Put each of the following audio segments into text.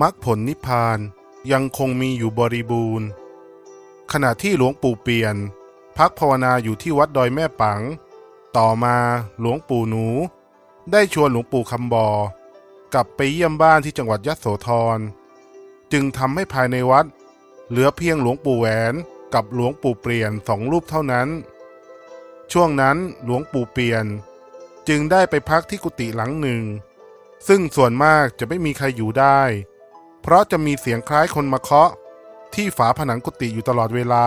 มรรคผลนิพพานยังคงมีอยู่บริบูรณ์ ขณะที่หลวงปู่เปลี่ยน พักภาวนาอยู่ที่วัดดอยแม่ปัง ต่อมาหลวงปู่หนู ได้ชวนหลวงปู่คำบอ กลับไปเยี่ยมบ้านที่จังหวัดยะโสธร จึงทำให้ภายในวัด เหลือเพียงหลวงปู่แหวนกับหลวงปู่เปลี่ยนสองรูปเท่านั้น ช่วงนั้นหลวงปู่เปลี่ยน จึงได้ไปพักที่กุฏิหลังหนึ่ง ซึ่งส่วนมากจะไม่มีใครอยู่ได้ เพราะจะมีเสียงคล้ายคนมาเคาะ ที่ฝาผนังกุฏิอยู่ตลอดเวลา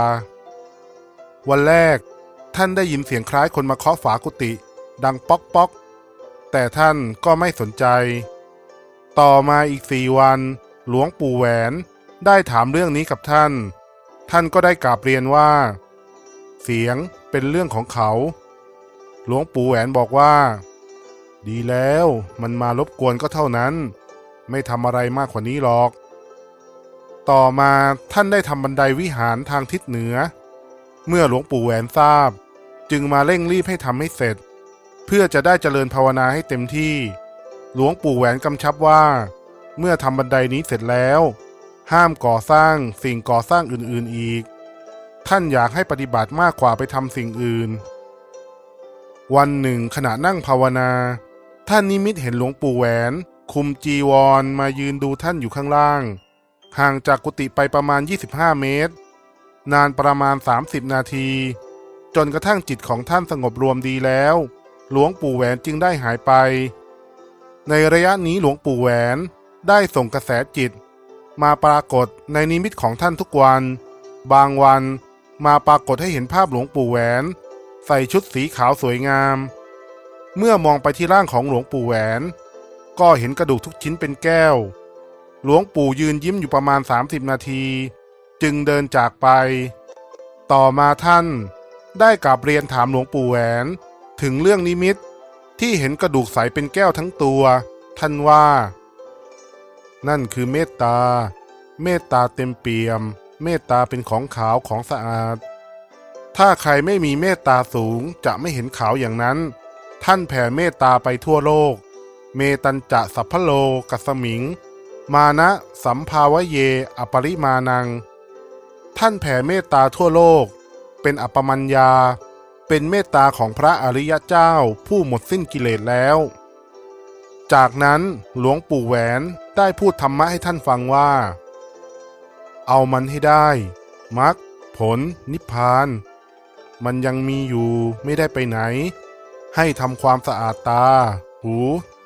วันแรกท่านได้ยินเสียงคล้ายคนมาเคาะฝากุฏิดังป๊อกป๊อกแต่ท่านก็ไม่สนใจ ต่อมาอีกสี่วัน หลวงปู่แหวนได้ถามเรื่องนี้กับท่าน ท่านก็ได้กราบเรียนว่า เสียงเป็นเรื่องของเขา หลวงปู่แหวนบอกว่า ดีแล้วมันมารบกวนก็เท่านั้น ไม่ทำอะไรมากกว่านี้หรอก ต่อมาท่านได้ทำบันไดวิหารทางทิศเหนือ เมื่อหลวงปู่แหวนทราบ จึงมาเร่งรีบให้ทำให้เสร็จ เพื่อจะได้เจริญภาวนาให้เต็มที่ หลวงปู่แหวนกำชับว่า เมื่อทำบันไดนี้เสร็จแล้ว ห้ามก่อสร้างสิ่งก่อสร้างอื่นๆอีก ท่านอยากให้ปฏิบัติมากกว่าไปทำสิ่งอื่น วันหนึ่งขณะนั่งภาวนาท่านนิมิตเห็นหลวงปู่แหวน คุมจีวรมายืนดูท่านอยู่ข้างล่าง ห่างจากกุฏิไปประมาณ 25 เมตร นานประมาณ 30 นาที จนกระทั่งจิตของท่านสงบรวมดีแล้ว หลวงปู่แหวนจึงได้หายไป ในระยะนี้หลวงปู่แหวนได้ส่งกระแสจิต มาปรากฏในนิมิตของท่านทุกวัน บางวันมาปรากฏให้เห็นภาพหลวงปู่แหวน ใส่ชุดสีขาวสวยงาม เมื่อมองไปที่ร่างของหลวงปู่แหวน ก็เห็นกระดูกทุกชิ้นเป็นแก้ว หลวงปู่ยืนยิ้มอยู่ประมาณ 30 นาที จึงเดินจากไป ต่อมาท่าน ได้กราบเรียนถามหลวงปู่แหวน ถึงเรื่องนิมิต ที่เห็นกระดูกใสเป็นแก้วทั้งตัว ท่านว่า นั่นคือเมตตา เมตตาเต็มเปี่ยม เมตตาเป็นของขาวของสะอาด ถ้าใครไม่มีเมตตาสูงจะไม่เห็นขาวอย่างนั้น ท่านแผ่เมตตาไปทั่วโลก เมตัญจะสัพพโลกัสมิง มานะสัมภาวะเย อปริมานัง ท่านแผ่เมตตาทั่วโลก เป็นอัปปมัญญา เป็นเมตตาของพระอริยเจ้าผู้หมดสิ้นกิเลสแล้ว จากนั้นหลวงปู่แหวนได้พูดธรรมะให้ท่านฟังว่า เอามันให้ได้มรรคผล นิพพาน มันยังมีอยู่ไม่ได้ไปไหน ให้ทำความสะอาดตา หู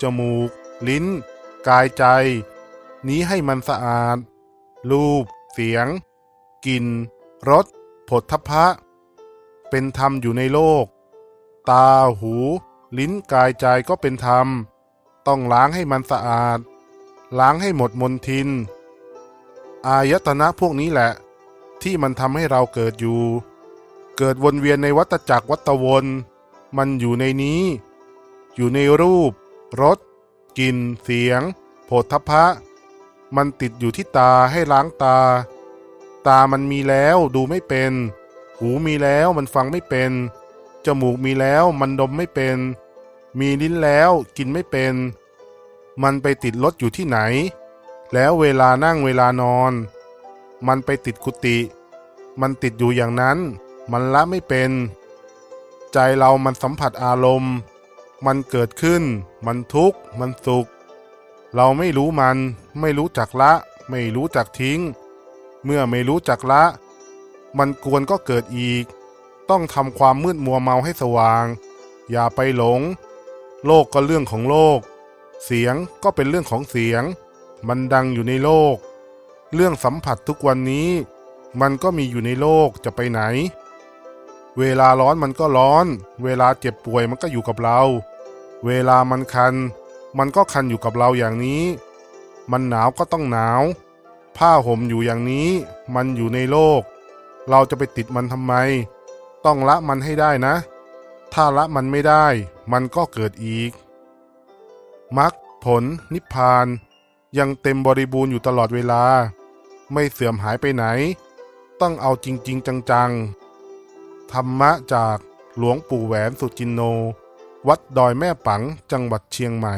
จมูก ลิ้น กายใจ นี้ให้มันสะอาด รูป เสียง กลิ่น รสผลทพะ เป็นธรรมอยู่ในโลก ตา หู ลิ้น กายใจก็เป็นธรรม ต้องล้างให้มันสะอาด ล้างให้หมดมนทิน อายตนะพวกนี้แหละ ที่มันทำให้เราเกิดอยู่ เกิดวนเวียนในวัฏจักรวัฏวน มันอยู่ในนี้ อยู่ในรูป รส กลิ่น เสียง โผฏฐพะ มันติดอยู่ที่ตาให้ล้างตา ตามันมีแล้วดูไม่เป็น หูมีแล้วมันฟังไม่เป็น จมูกมีแล้วมันดมไม่เป็น มีลิ้นแล้วกินไม่เป็น มันไปติดรถอยู่ที่ไหน แล้วเวลานั่งเวลานอน มันไปติดกุฏิ มันติดอยู่อย่างนั้น มันละไม่เป็น ใจเรามันสัมผัสอารมณ์ มันเกิดขึ้น มันทุกข์ มันสุข เราไม่รู้มัน ไม่รู้จักละ ไม่รู้จักทิ้ง เมื่อไม่รู้จักละ มันกวนก็เกิดอีก ต้องทำความมืดมัวเมาให้สว่าง อย่าไปหลง โลกก็เรื่องของโลก เสียงก็เป็นเรื่องของเสียง มันดังอยู่ในโลก เรื่องสัมผัสทุกวันนี้ มันก็มีอยู่ในโลกจะไปไหนเวลาร้อนมันก็ร้อน เวลาเจ็บป่วยมันก็อยู่กับเรา เวลามันคัน มันก็คันอยู่กับเราอย่างนี้ มันหนาวก็ต้องหนาว ผ้าห่มอยู่อย่างนี้ มันอยู่ในโลก เราจะไปติดมันทำไม ต้องละมันให้ได้นะ ถ้าละมันไม่ได้ มันก็เกิดอีกมรรคผล นิพพาน ยังเต็มบริบูรณ์อยู่ตลอดเวลา ไม่เสื่อมหายไปไหน ต้องเอาจริง ๆ จัง ๆ ธรรมะจากหลวงปู่แหวนสุจินโน วัดดอยแม่ปัง จังหวัดเชียงใหม่